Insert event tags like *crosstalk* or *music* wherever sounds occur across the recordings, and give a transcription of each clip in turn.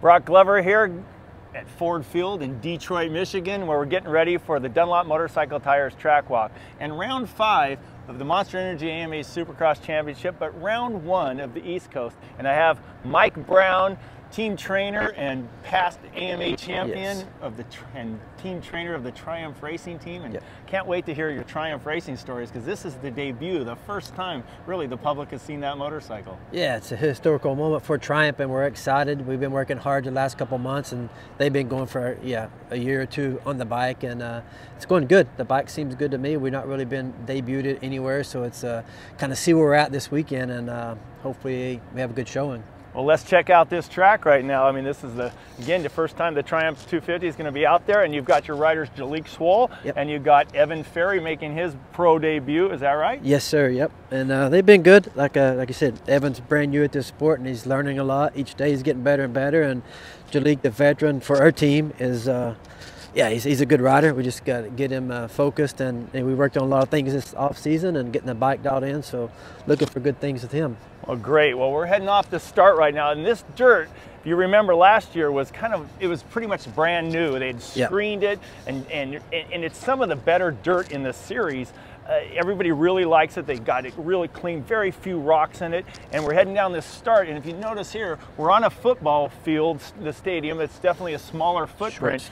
Broc Glover here at Ford Field in Detroit, Michigan, where we're getting ready for the Dunlop Motorcycle Tires Track Walk. And round five of the Monster Energy AMA Supercross Championship, but round one of the East Coast. And I have Mike Brown, team trainer and past AMA champion yes. of the and team trainer of the Triumph Racing team, and yep. can't wait to hear your Triumph Racing stories because this is the debut, the first time really the public has seen that motorcycle. Yeah, it's a historical moment for Triumph, and we're excited. We've been working hard the last couple months, and they've been going for yeah a year or two on the bike, and uh, it's going good. The bike seems good to me. We've not really been debuted anywhere, so it's uh, kind of see where we're at this weekend, and uh, hopefully we have a good showing. Well, let's check out this track right now. I mean, this is the again the first time the Triumph 250 is going to be out there, and you've got your riders Jalek Swoll, yep. and you've got Evan Ferry making his pro debut. Is that right? Yes, sir. Yep. And uh, they've been good. Like uh, like I said, Evan's brand new at this sport, and he's learning a lot. Each day he's getting better and better. And Jalik, the veteran for our team, is. Uh, yeah, he's, he's a good rider. We just got to get him uh, focused, and, and, we worked on a lot of things this off season and getting the bike dialed in. So looking for good things with him. Well, great. Well, we're heading off to start right now, and this dirt, if you remember last year, was kind of it was pretty much brand new. They'd screened yep. it, and and and it's some of the better dirt in the series. Uh, everybody really likes it. They got it really clean, very few rocks in it. And we're heading down this start. And if you notice here, we're on a football field, the stadium. It's definitely a smaller footprint.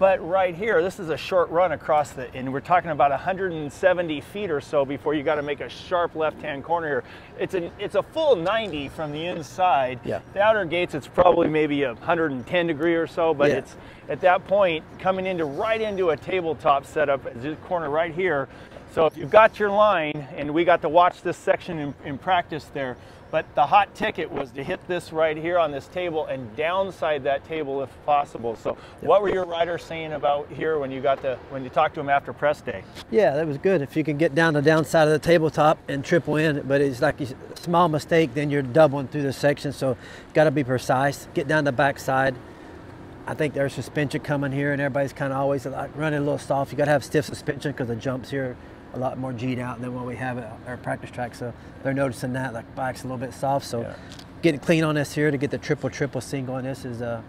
But right here, this is a short run across the, and we're talking about 170 feet or so before you got to make a sharp left-hand corner here. It's a, it's a full 90 from the inside. Yeah. The outer gates, it's probably maybe a 110 degree or so, but yeah. it's at that point coming into right into a tabletop setup, this corner right here. So if you've got your line, and we got to watch this section in, in practice there, but the hot ticket was to hit this right here on this table and downside that table if possible. So yep. what were your riders saying about here when you got the when you talked to them after press day? Yeah, that was good. If you can get down the downside of the tabletop and triple in, but it's like a small mistake, then you're doubling through the section. So got to be precise. Get down the backside. I think there's suspension coming here, and everybody's kind of always like running a little soft. You got to have stiff suspension because the jumps here a lot more G'd out than what we have at our practice track. So they're noticing that like bike's a little bit soft. So yeah. getting clean on this here to get the triple, triple single on this is uh,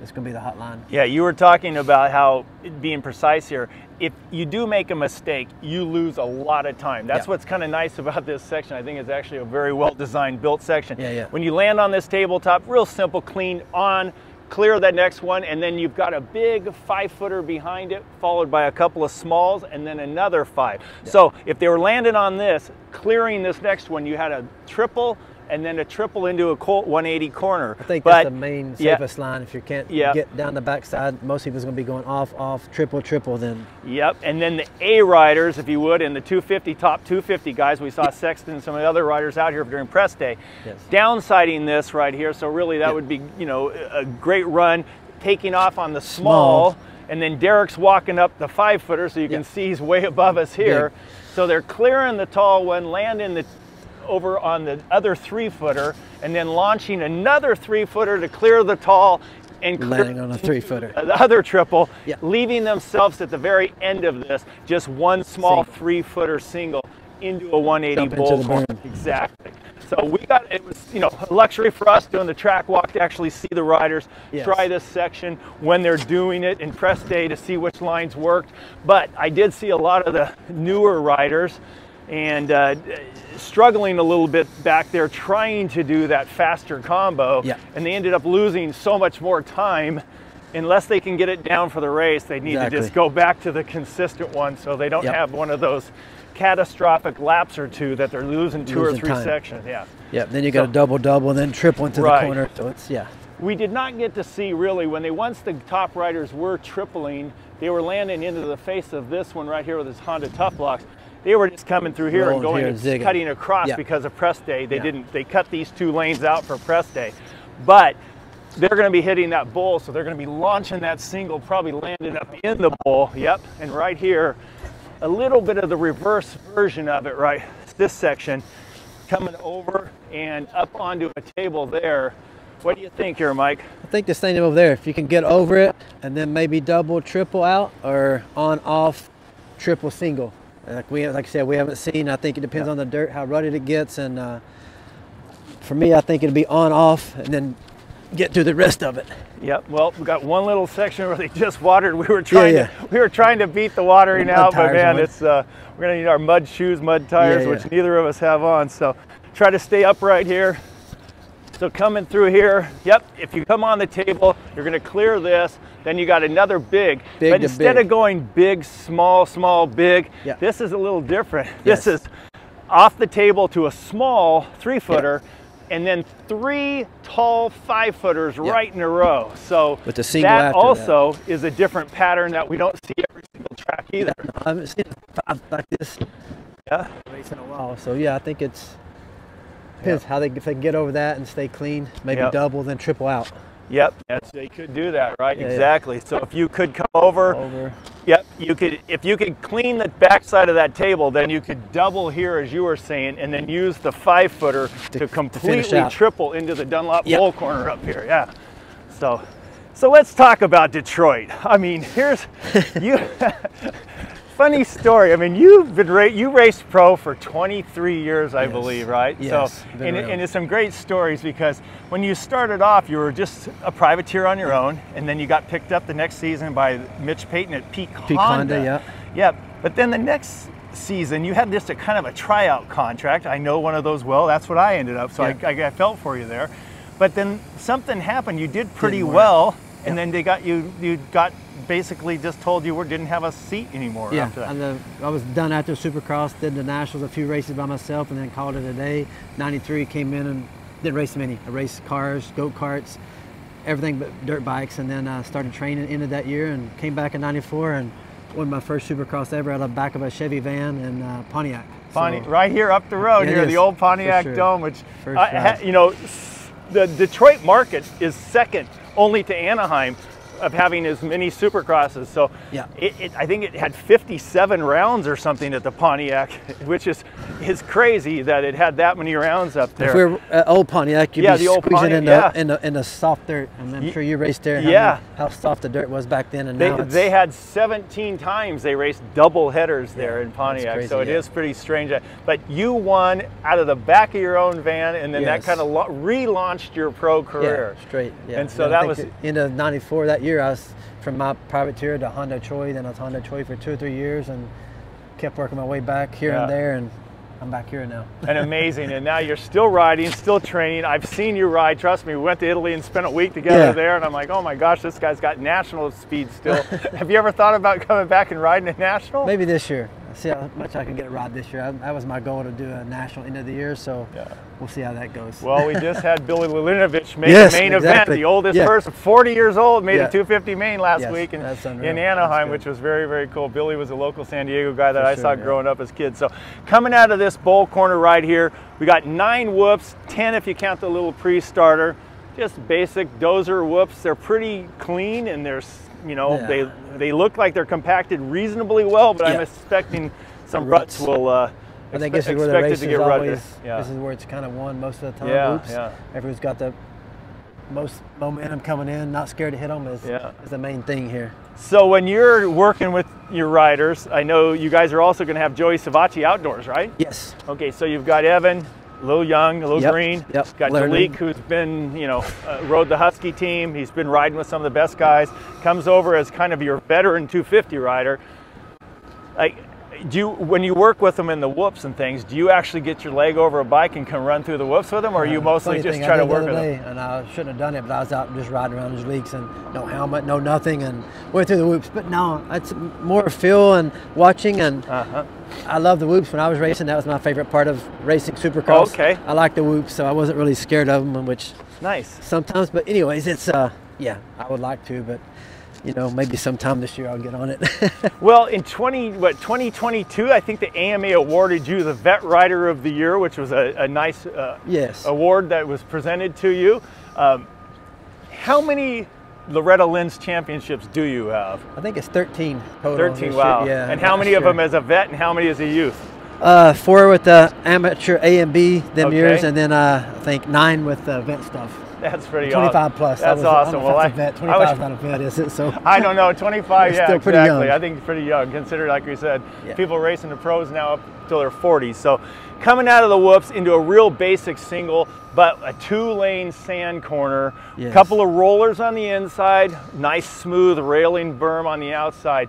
it's going to be the hot line. Yeah, you were talking about how being precise here. If you do make a mistake, you lose a lot of time. That's yeah. what's kind of nice about this section. I think it's actually a very well designed, built section. Yeah, yeah. When you land on this tabletop, real simple, clean, on, clear that next one, and then you've got a big five footer behind it, followed by a couple of smalls, and then another five. Yeah. So if they were landing on this, clearing this next one, you had a triple and then a triple into a 180 corner. I think but, that's the main safest yeah, line. If you can't yeah. get down the backside, most people's going to be going off, off, triple, triple. Then. Yep, and then the A riders, if you would, and the 250 top 250 guys. We saw Sexton and some of the other riders out here during press day. Yes. Downsiding this right here, so really that would be you know a great run, taking off on the small. small. And then Derek's walking up the five footer, so you can see he's way above us here. So they're clearing the tall one, landing the over on the other three footer and then launching another three footer to clear the tall and landing on a three footer. The other triple, yeah. leaving themselves at the very end of this just one small single. three footer single into a 180 bull corner. Exactly. So we got it was you know a luxury for us doing the track walk to actually see the riders yes. try this section when they're doing it in press day to see which lines worked. But I did see a lot of the newer riders and uh, struggling a little bit back there trying to do that faster combo. Yeah. And they ended up losing so much more time. Unless they can get it down for the race, they need exactly. to just go back to the consistent one so they don't yep. have one of those catastrophic laps or two that they're losing two losing or three time. sections. Yeah. Yeah. Then you got so, a double double and then triple into right. the corner. So it's yeah. We did not get to see really when they once the top riders were tripling, they were landing into the face of this one right here with this Honda Tough Blocks. They were just coming through here and going here, and cutting across yeah. because of press day. They yeah. didn't. They cut these two lanes out for press day, but they're going to be hitting that bull, so they're going to be launching that single, probably landing up in the bull. Yep, and right here, a little bit of the reverse version of it. Right, this section coming over and up onto a table there. What do you think here, Mike? I think this thing over there, if you can get over it and then maybe double, triple out or on, off, triple, single. Like we, like I said, we haven't seen. I think it depends yeah. on the dirt, how rutted it gets, and uh, for me, I think it'll be on off, and then get through the rest of it. Yep. Well, we got one little section where they just watered. We were trying yeah. to we were trying to beat the watering out, but man, it's uh, we're gonna need our mud shoes, mud tires, yeah, which neither of us have on. So try to stay upright here. So coming through here, yep, if you come on the table, you're gonna clear this, then you got another big. big but instead big. of going big, small, small, big, this is a little different. Yes. This is off the table to a small three footer. And then three tall five footers right in a row. So With the single that also that. is a different pattern that we don't see every single track either. No, I haven't seen five like this. Yeah. Race in a while. So yeah, I think it's depends yep. how they if they can get over that and stay clean, maybe yep. double, then triple out. Yep, yes, they could do that, right? Yeah, exactly. Yeah. So if you could come over, over, yep, you could. If you could clean the backside of that table, then you could double here, as you were saying, and then use the five footer to, to completely to triple into the Dunlop yep. bowl corner up here. Yeah. So, so let's talk about Detroit. I mean, here's *laughs* you. Funny story. I mean, you've been ra- you raced pro for 23 years, I yes. believe, right? Yes. So, and, and it's some great stories because when you started off, you were just a privateer on your own, and then you got picked up the next season by Mitch Payton at Peak, Peak Honda. Honda yeah. Yep. But then the next season, you had just a kind of a tryout contract. I know one of those well. That's what I ended up. So yeah. I, I, I felt for you there. But then something happened. You did pretty well, and then they got you. You got basically just told you we didn't have a seat anymore yeah, after that. And I was done after Supercross, did the Nationals, a few races by myself, and then called it a day. 93 came in and didn't race many. I raced cars, go-karts, everything but dirt bikes, and then I uh, started training into that year and came back in 94 and won my first Supercross ever out of the back of a Chevy van in uh, Pontiac. Pontiac, so, right here up the road here, the old Pontiac sure. Dome, which, uh, you know, the Detroit market is second only to Anaheim of having as many supercrosses. So yeah. It, it, I think it had 57 rounds or something at the Pontiac, *laughs* which is is crazy that it had that many rounds up there. If we are uh, old Pontiac, you'd yeah, be the old squeezing Pontiac, in, the, yeah. in, the, in the soft dirt. And I'm sure you raced there. How yeah. Many, how soft the dirt was back then and they, now They had 17 times they raced double headers there yeah, in Pontiac, crazy, so it is pretty strange. But you won out of the back of your own van, and then yes. that kind of relaunched your pro career. Yeah, straight. Yeah. And so that was into '94 that year. I was from my privateer to Honda Troy. Then I was Honda Troy for two or three years, and kept working my way back here Yeah. and there, and I'm back here now. and amazing. And now you're still riding, still training. I've seen you ride. Trust me, we went to Italy and spent a week together Yeah. there, and I'm like, oh my gosh, this guy's got national speed still. *laughs* Have you ever thought about coming back and riding a national? Maybe this year. See how much I can get a rod this year. I, that was my goal to do a national end of the year, so Yeah. we'll see how that goes. Well, we just had Billy Laninovich make Yes, the main event, the oldest Yeah. person, 40 years old, made Yeah. a 250 main last Yes, week in, in Anaheim, which was very, very cool. Billy was a local San Diego guy that For I sure, saw growing up as kids. So coming out of this bowl corner right here, we got nine whoops, 10 if you count the little pre-starter. Just basic dozer whoops. They're pretty clean and they're, you know, Yeah. they they look like they're compacted reasonably well, but I'm expecting some Ruts. ruts will uh, I think this is where the race to is always. Yeah. This is where it's kind of won most of the time. Yeah, Oops. yeah. Everyone's got the most momentum coming in. Not scared to hit them is, Yeah. is the main thing here. So when you're working with your riders, I know you guys are also going to have Joey Savatgy outdoors, right? Yes. Okay, so you've got Evan, a little young, a little Yep, green. yep, Got learning. Jalek, who's been, you know, uh, rode the Husky team. He's been riding with some of the best guys. Comes over as kind of your veteran 250 rider. Like, do you, when you work with them in the whoops and things, do you actually get your leg over a bike and can run through the whoops with them, or you Uh, mostly just try to work with them? And I shouldn't have done it, but I was out just riding around those leagues and no helmet, no nothing, and went through the whoops. But no, it's more feel and watching, and Uh-huh. I love the whoops. When I was racing, that was my favorite part of racing Supercross. Okay. I like the whoops, so I wasn't really scared of them, which Nice. sometimes. But anyways, it's uh, yeah, I would like to, but you know, maybe sometime this year I'll get on it. *laughs* Well, in 20 what 2022, I think the AMA awarded you the Vet Rider of the Year, which was a, a nice uh, yes. award that was presented to you. Um, how many Loretta Lynn's championships do you have? I think it's 13 total. 13. Wow. year, Yeah. and how many of them as a vet, and how many as a youth? Uh, four with the amateur A and B them Okay. years, and then uh, I think nine with the vet stuff. That's pretty 25 awesome. plus. That's was, awesome. well, I, vet. 25 I was, is not a vet, is it? So *laughs* I don't know. 25, yeah, still pretty exactly. young. I think it's pretty young. Consider, like we said, Yeah. people racing the pros now up till their 40s. So coming out of the whoops into a real basic single, but a two-lane sand corner, Yes. couple of rollers on the inside, nice smooth railing berm on the outside.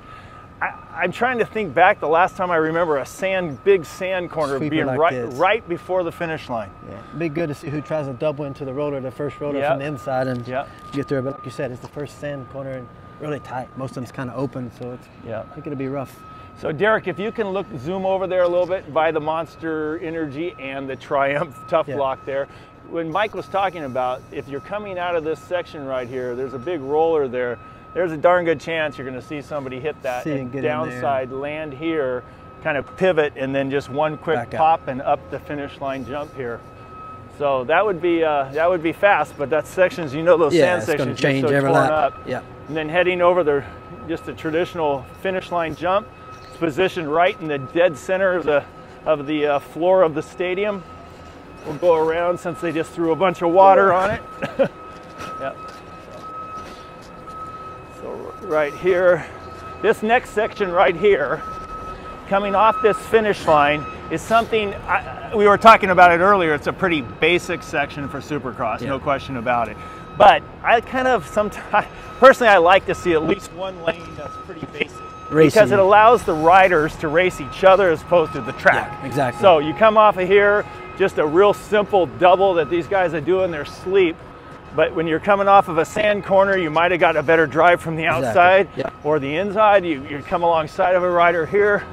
I, I'm trying to think back the last time I remember a sand, big sand corner Sweeper being like right, this. right before the finish line. yeah, be good to see who tries to double into the roller, the first roller Yeah. from the inside, and Yeah. get it. But like you said, it's the first sand corner and really tight. Most of them's kind of open, so it's Yeah. I think it'll be rough. So Derek, if you can look, zoom over there a little bit by the Monster Energy and the Triumph *laughs* Tough Yeah. Block there. When Mike was talking about, if you're coming out of this section right here, there's a big roller there. There's a darn good chance you're going to see somebody hit that and get in there. downside land here, kind of pivot, and then just one quick Back pop and up the finish line jump here. So that would be uh, that would be fast, but that sections, you know, those yeah, sand sections change so every torn lap. up. Yeah. And then heading over the just a traditional finish line jump. It's positioned right in the dead center of the of the uh, floor of the stadium. We'll go around since they just threw a bunch of water on it. *laughs* yep. Right here, this next section right here, coming off this finish line, is something I, we were talking about it earlier. It's a pretty basic section for Supercross, no question about it. But I kind of sometimes, *laughs* personally, I like to see at least one lane that's pretty basic. Racing. Because it allows the riders to race each other as opposed to the track. Yeah, exactly. So you come off of here, just a real simple double that these guys are doing their sleep. But when you're coming off of a sand corner, you might have got a better drive from the Exactly. outside Yeah. or the inside. You, you come alongside of a rider here.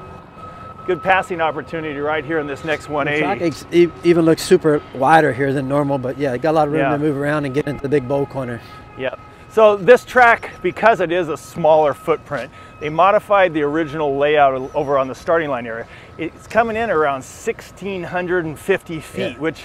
Good passing opportunity right here in this next The 180. track e- even looks super wider here than normal, but yeah, got a lot of room Yeah. to move around and get into the big bowl corner. Yep. So this track, because it is a smaller footprint, they modified the original layout over on the starting line area. It's coming in around 1,650 feet, Yeah. which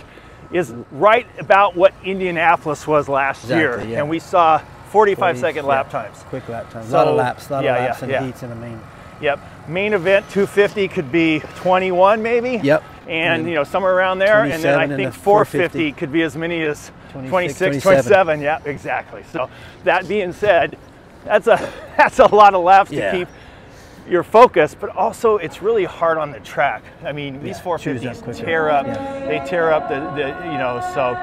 is right about what Indianapolis was last year. Yeah. And we saw 45 40, second yeah, lap times. Quick lap times. a lot of laps, a lot yeah, of laps and heats in the main. Yep. Main event 250 could be 21 maybe. Yep. And you know somewhere around there, and then I think 450 450 could be as many as 26, 26, 27. 27. Yeah, exactly. So that being said, that's a *laughs* that's a lot of laps to keep your focus, but also it's really hard on the track. I mean, these Yeah, up 450s quicker. tear up. Yeah. They tear up the, the you know so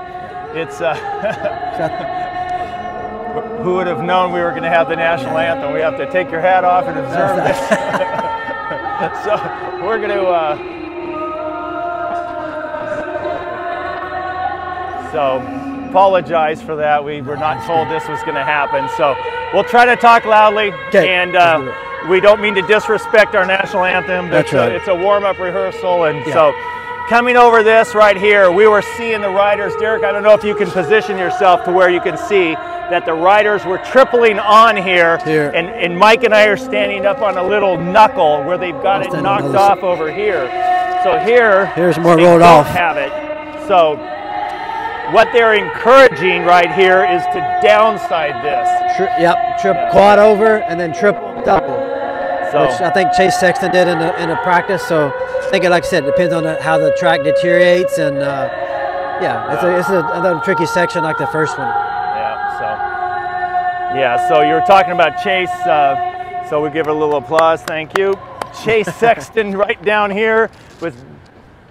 it's. Uh, *laughs* who would have known we were going to have the national anthem? We have to take your hat off and observe this. *laughs* so we're going to. Uh, so apologize for that. We were not told this was going to happen. So we'll try to talk loudly, 'Kay, and uh. We don't mean to disrespect our national anthem. That's it's, a, right. it's a warm-up rehearsal, and Yeah. so. Coming over this right here, we were seeing the riders. Derek, I don't know if you can position yourself to where you can see that the riders were tripling on here, Here. And, and Mike and I are standing up on a little knuckle where they've got I'll it knocked off over here. So here, Here's more they rolled off. have it. So what they're encouraging right here is to downside this. Tri- yep, trip quad over and then triple double, So which I think Chase Sexton did in a, in a practice. So I think, like I said, it depends on the, how the track deteriorates and uh, yeah, it's, a, it's a, another tricky section like the first one. Yeah, so yeah, so you were talking about Chase. Uh, so we give her a little applause. Thank you, Chase *laughs* Sexton, right down here was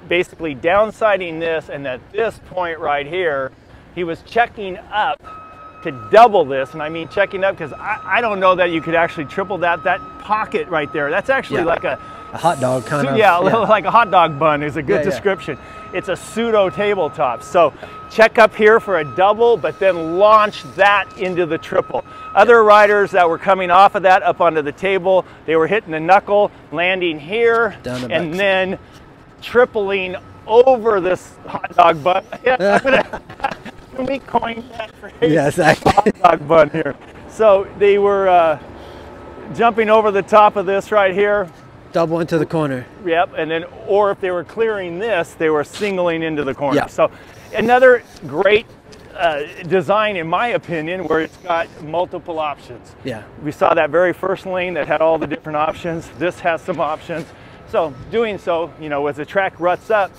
basically downsiding this, and at this point right here, he was checking up to double this, and I mean checking up because I, I don't know that you could actually triple that. That pocket right there, that's actually Yeah. like a A hot dog kind of. yeah, like a hot dog bun is a good Yeah, yeah. description. It's a pseudo tabletop. So check up here for a double, but then launch that into the triple. Other riders that were coming off of that up onto the table, they were hitting the knuckle, landing here, the and then tripling over this hot dog bun. *laughs* Yeah, I'm gonna, can we that phrase? Yeah, exactly. Hot dog bun here. So they were uh, jumping over the top of this right here, Double into the corner. Yep, and then, or if they were clearing this, they were singling into the corner. Yeah. So, another great uh, design, in my opinion, where it's got multiple options. Yeah. We saw that very first lane that had all the different options. This has some options. So, doing so, you know, as the track ruts up,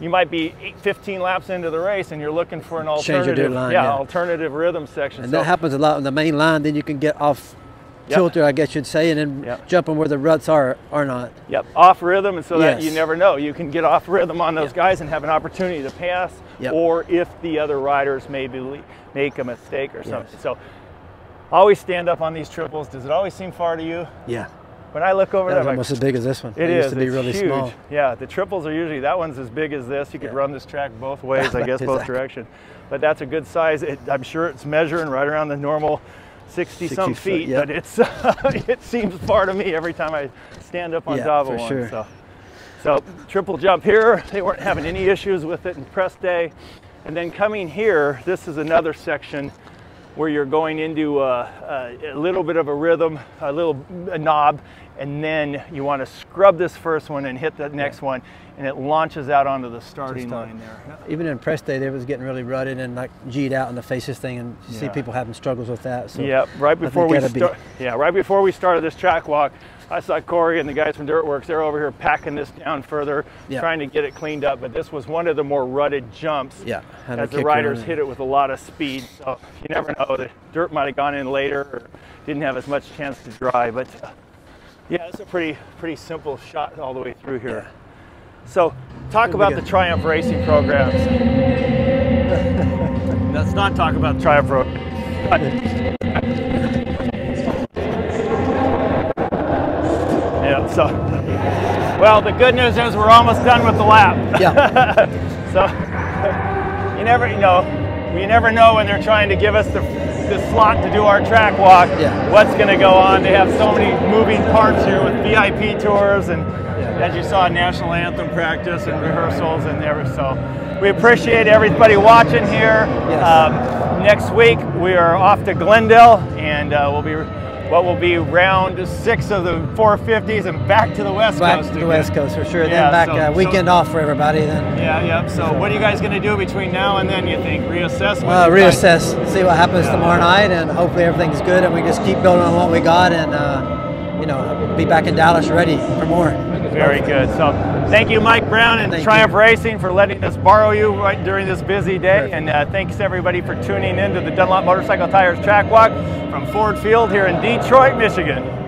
you might be eight, 15 laps into the race and you're looking for an alternative, line, yeah, yeah. alternative rhythm section. And So- that happens a lot on the main line. Then you can get off Yep. kilter, I guess you'd say, and then Yep. jumping where the ruts are or not. Yep, off rhythm, and so that you never know. You can get off rhythm on those Yep. guys and have an opportunity to pass, Yep. or if the other riders maybe make a mistake or something. Yes. So always stand up on these triples. Does it always seem far to you? Yeah, When I look over that there, was like, almost as big as this one. it used to be it's really huge. small. Yeah, the triples are usually that one's as big as this. You could Yeah. run this track both *laughs* ways, I guess, both Exactly. directions. But that's a good size. It, I'm sure it's measuring right around the normal 60 some 60 foot, feet, yep. but it's *laughs* it seems far to me every time I stand up on Yeah, top for of one. sure. So, so triple jump here. They weren't having any issues with it in press day, and then coming here, this is another section where you're going into a, a, a little bit of a rhythm, a little a knob, and then you want to scrub this first one and hit the next one, and it launches out onto the starting start. Uh, line there. Even in press day, they was getting really rutted and like G'd out in the faces thing, and you see people having struggles with that. So Yeah, right before we that'd be- Yeah, right before we started this track walk, I saw Corey and the guys from Dirt Wurx. They're over here packing this down further, Yeah. trying to get it cleaned up. But this was one of the more rutted jumps. Yeah, as the riders hit it with a lot of speed. So you never know. The dirt might have gone in later, or didn't have as much chance to dry. But uh, yeah, it's a pretty pretty simple shot all the way through here. Yeah. So talk It'll about the Triumph Racing programs. *laughs* Let's not talk about Triumph Road. *laughs* *laughs* so, well, the good news is we're almost done with the lap. yeah, *laughs* So, you never, you know, you never know when they're trying to give us the, the slot to do our track walk. Yeah. What's going to go on? They have so many moving parts here with VIP tours and, as you saw, national anthem practice and rehearsals and there. So, we appreciate everybody watching here. Yes. Um, next week we are off to Glendale and uh, we'll be. What will be round six of the 450s and back to the West back Coast. to the. West Coast for sure. Yeah, then back so- uh, so- weekend off for everybody. Then Yeah, yeah. So, what are you guys going to do between now and then? You think reassess? what uh, guys- reassess, see what happens Yeah. tomorrow night, and hopefully everything's good, and we just keep building on what we got, and uh, you know, be back in Dallas ready for more. Very good. So, thank you, Mike Brown and Thank Triumph you. Racing, for letting us borrow you right during this busy day. Perfect. And uh, thanks everybody for tuning in to the Dunlop Motorcycle Tires Track Walk from Ford Field here in Detroit, Michigan.